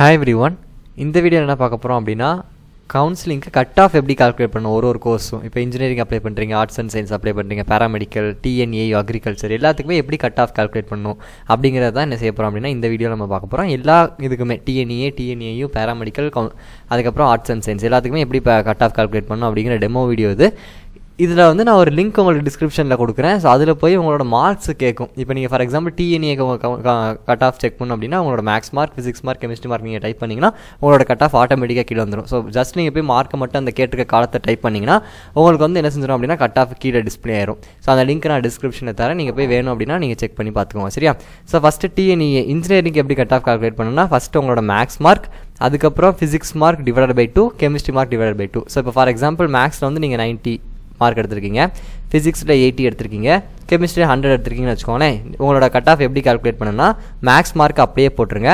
Hi everyone இந்த video என்ன பார்க்க போகிறோம் அப்படின்னா கவுன்சிலிங்க்கு கட் ஆஃப் எப்படி கால்குலேட் பண்ணணும்? ஒரு ஒரு கோர்ஸும் இப்போ இன்ஜினியரிங் அப்ளை பண்ணுறீங்க ஆர்ட்ஸ் அண்ட் சயின்ஸ் அப்ளை பண்ணுறீங்க paramedical T N A agriculture எல்லாத்துக்குமே எப்படி கட் ஆஃப் கால்குலேட் பண்ணணும்? அப்படிங்கிறத தான் என்ன செய்ய போகிறோம் அப்படின்னா இந்த வீடியோ நம்ம பார்க்க போகிறோம் எல்லா இதுக்குமே டிஎன்ஏ டிஎன்ஏயு பேராமெடிக்கல் அதுக்கப்புறம் ஆர்ட்ஸ் அண்ட் சயின்ஸ் எல்லாத்துக்குமே எப்படி கட் ஆஃப் கால்குலேட் பண்ணணும் அப்படிங்கிற டெமோ வீடியோ இது. இதில் வந்து நான் ஒரு லிங்க் உங்களுக்கு டிஸ்கிரிப்ஷனில் கொடுக்குறேன். ஸோ அதில் போய் உங்களோட மார்க்ஸ் கேட்கும் இப்போ நீங்கள் for example TNA cut off check பண்ணணும் அப்படின்னா உங்களோட max mark physics mark chemistry mark நீங்கள் டைப் பண்ணிங்கன்னா உங்களோட கட் ஆஃப் ஆட்டோமேட்டிக்காக கீழே வந்துடும் ஸோ ஜஸ்ட் நீங்கள் போய் மார்க்கை மட்டும் அந்த கேட்டிருக்க காலத்தை டைப் பண்ணிங்கன்னா உங்களுக்கு வந்து என்ன செஞ்சிடும் அப்படின்னா கட் ஆஃப் கீழே டிஸ்பிளே ஆயிரும். ஸோ அந்த லிங்க் நான் டிஸ்கிரிப்ஷனில் தரேன். நீங்கள் போய் வேணும் அப்படின்னா நீங்கள் செக் பண்ணி பார்த்துக்கோங்க. சரியா? ஸோ ஃபஸ்ட்டு டிஎன்இஏ இன்ஜினியரிங் எப்படி கட் ஆஃப் கால்குலேட் பண்ணணும்னா ஃபஸ்ட்டு உங்களோட மேக்ஸ் மார்க் அதுக்கப்புறம் physics mark divide by two chemistry mark divide by two so இப்போ ஃபார் எக்ஸாம்பிள் மேக்ஸில் வந்து நீங்கள் நைன்ட்டி மார்க் எடுத்திருக்கீங்க. ஃபிசிக்ஸில் எயிட்டி எடுத்திருக்கீங்க. கெமிஸ்ட்ரி ஹண்ட்ரட் எடுத்திருக்கீங்கன்னு வச்சுக்கோங்களேன் உங்களோட கட் ஆஃப் எப்படி கால்குலேட் பண்ணுன்னா மேக்ஸ் மார்க் அப்படியே போட்டுருங்க.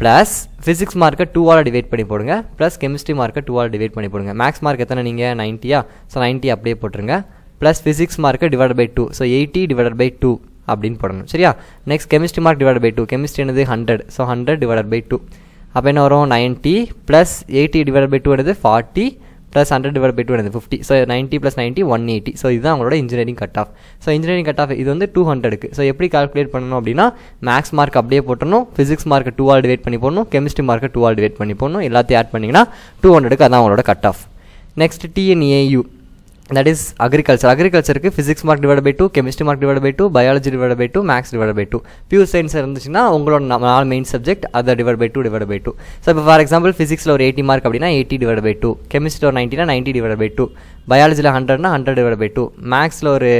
ப்ளஸ் ஃபிசிக்ஸ் மார்க்கை டூவால் டிவைட் பண்ணி போடுங்க. ப்ளஸ் கெமிஸ்ட்ரி மார்க்கை டூவால் டிவைட் பண்ணி போடுங்க. மேக்ஸ் மார்க் எத்தனை நீங்கள் நைன்ட்டியா ஸோ நைன்ட்டி அப்படியே போட்டுருங்க. ப்ளஸ் ஃபிசிக்ஸ் மார்க்கை divide by two so eighty divide by two அப்படின்னு போடணும். சரியா? Next chemistry mark divide by two chemistry என்னது? Hundred so hundred divide by two அப்போ என்ன வரும்? Ninety plus eighty divide by two என்னது? Forty plus hundred divide by two எனக்கு fifty so ninety plus ninety one eighty so இதுதான் அவங்களோட engineering cut off so engineering cut off இது வந்து two ஹண்ட்ரடுக்கு ஸோ எப்படி கால்குலேட் பண்ணணும் அப்படின்னா மேக்ஸ் மார்க் அப்படியே போட்டணும் physics mark to all divide பண்ணி போடணும் chemistry mark to all divide பண்ணி போடணும் எல்லாத்தையும் ஆட் பண்ணிங்கன்னா டூ ஹண்ட்ரடுக்கு அதான் அவங்களோட cut off next TNAU that is agriculture அக்ரிகல்ச்சருக்கு physics mark divide by two chemistry mark divide by two biology divide by two max divide by two pure science இருந்துச்சுன்னா உங்களோட நாலு மெயின் சப்ஜெக்ட் அதை divide by two divide by two so இப்போ for example ஃபிசிக்ஸில் ஒரு eighty mark அப்படின்னா eighty divide by two chemistry ஒரு நைன்ட்டினா நைன்ட்டி டிவைட் பை டூ பயாலஜியில் ஹண்ட்ரட்னா ஹண்ட்ரட் டிவைட் பை டூ மேக்ஸில் ஒரு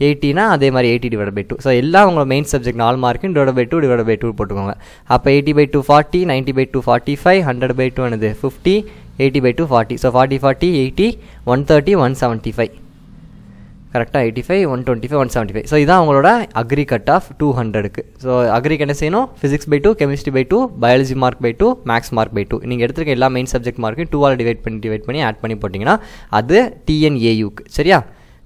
எயிட்டினா அதே மாதிரி eighty divide by two so எல்லாம் உங்கள் மெயின் சப்ஜெக்ட் நாலு மார்க்கும் divide by two divide by two போட்டுக்கோங்க அப்போ eighty by two forty ninety by two forty five hundred by two என்னது fifty eighty by two forty so forty forty eighty one thirty one seventy five கரெக்டாக eighty five one twenty five one seventy five so இதான் அவங்களோட agri cut off two ஹண்ட்ரடுக்கு so அக்ரிக்கு என்ன செய்யணும்? Physics by two chemistry by two biology mark by two max mark by two நீங்கள் எடுத்துருக்க எல்லா மெயின் சப்ஜெக்ட் மார்க்கையும் டூவால் டிவைட் பண்ணி டிவைட் பண்ணி ஆட் பண்ணி போட்டிங்கன்னா அது டிஎன்ஏயூக்கு சரியா?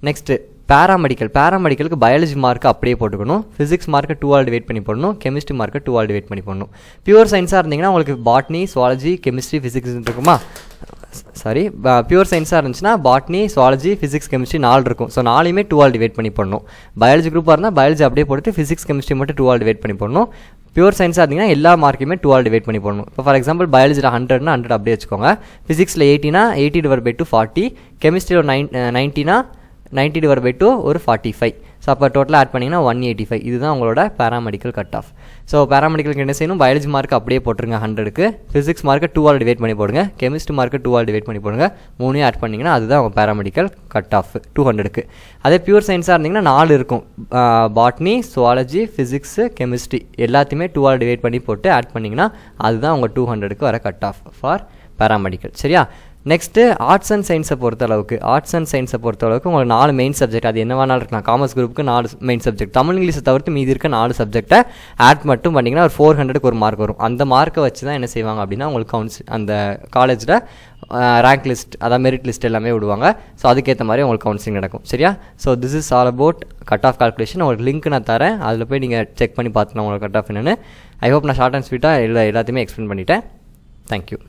நெக்ஸ்ட்டு பேராமெடிக்கல் பேராமெடிக்கலுக்கு பயாலஜி மார்க்கு அப்படியே போட்டுக்கணும். ஃபிசிக்ஸ் மார்க்கை டூ ஆல் டிவைட் பண்ணி போடணும். கெமிஸ்ட்ரி மார்க்கை டூ ஆல் டிவைட் பண்ணி போடணும். பியூர் சயின்ஸாக இருந்தீங்கன்னா உங்களுக்கு பாட்னி சுவாலஜி கெமிஸ்ட்ரி ஃபிசிக்ஸ் இருக்குமா? சாரி பியூர் சயின்ஸாக இருந்துச்சுன்னா பாட்னி சுவாலஜி ஃபிசிக்ஸ் கெமிஸ்ட்ரி நாலு இருக்கும். ஸோ நாலையுமே டூ ஆல் டிவைட் பண்ணி போடணும். பயாலஜி குரூப்பாக இருந்தால் பயாலஜி அப்படியே போட்டு ஃபிசிக்ஸ் கெமிஸ்ட்ரி மட்டும் டூ ஆல் டிவைட் பண்ணி போடணும். பியூர் சயின்ஸாக இருந்தீங்கன்னா எல்லா மார்க்குமே டூ ஆல் டிவைட் பண்ணி போடணும். இப்போ ஃபார் எக்ஸாம்பிள் பயாலஜியில் ஹண்ட்ரட்னா ஹண்ட்ரட் அப்படியே வச்சுக்கோங்க. ஃபிசிக்ஸில் எயிட்டினா eighty divide by two forty கெமிஸ்ட்ரியில் ஒரு நைன் நைன்ட்டினா நைன்ட்டி டிவைட் பை டூ ஒரு ஃபார்ட்டி ஃபைவ் ஸோ அப்போ டோட்டலாக ஆட் பண்ணிங்கன்னா ஒன் எயிட்டி ஃபைவ் இதுதான் உங்களோட பேராமெடிக்கல் கட் ஆஃப் ஸோ பேராமெடிக்கலுக்கு என்ன செய்யணும்? பயாலஜி மார்க் அப்படியே போட்டுருங்க ஹண்ட்ரடுக்கு ஃபிசிக்ஸ் மார்க்கை டூ ஆல் டிவைட் பண்ணி போடுங்க. கெமிஸ்ட்ரி மார்க்கை டூ ஆல் டிவைட் பண்ணி போடுங்க. மூணையும் ஆட் பண்ணிங்கன்னா அதுதான் உங்கள் பேராமெடிக்கல் கட் ஆஃப் டூ ஹண்ட்ரடுக்கு அதே பியூர் சயின்ஸாக இருந்தீங்கன்னா நாலு இருக்கும். பாட்னி சுவாலஜி ஃபிசிக்ஸு கெமிஸ்ட்ரி எல்லாத்தையுமே டூ ஆல் டிவைட் பண்ணி போட்டு ஆட் பண்ணிங்கன்னா அதுதான் உங்கள் டூ ஹண்ட்ரடுக்கு வர கட் ஆஃப் ஃபார் பேராமெடிக்கல் சரியா? நெக்ஸ்ட்டு ஆர்ட்ஸ் அண்ட் சயின்ஸை பொறுத்த அளவுக்கு ஆர்ட்ஸ் அண்ட் சயின்ஸை பொறுத்த அளவுக்கு உங்களுக்கு நாலு மெயின் சப்ஜெக்ட் அது என்ன வேணாலும் இருக்கலாம். காமர்ஸ் குரூப்புக்கு நாலு மெயின் சப்ஜெக்ட் தமிழ் இங்கிலீஷை தவிர்த்து மீதி இருக்க நாலு சப்ஜெக்ட்டை ஆட் மட்டும் பண்ணிங்கன்னா ஒரு ஃபோர் ஹண்ட்ரடுக்கு ஒரு மார்க் வரும். அந்த மார்க்கை வச்சு தான் என்ன செய்வாங்க அப்படின்னா உங்களுக்கு கவுன்ஸ் அந்த காலேஜில் ரேங்க் லிஸ்ட் அதாவது மெரிட் லிஸ்ட் எல்லாமே விடுவாங்க. ஸோ அதுக்கேற்ற மாதிரி உங்களுக்கு கவுன்சிலிங் நடக்கும். சரியா? So this is all about cut off calculation உங்களுக்கு லிங்க் நான் தரேன். அதில் போய் நீங்கள் செக் பண்ணி பார்த்துக்கலாம் உங்களுக்கு கட் ஆஃப் என்னென்னு. ஐ ஹோப் நான் ஷார்ட் அண்ட் ஸ்வீட்டாக எல்லா எல்லாத்தையுமே எக்ஸ்பிளைன் பண்ணிட்டேன். தேங்க்யூ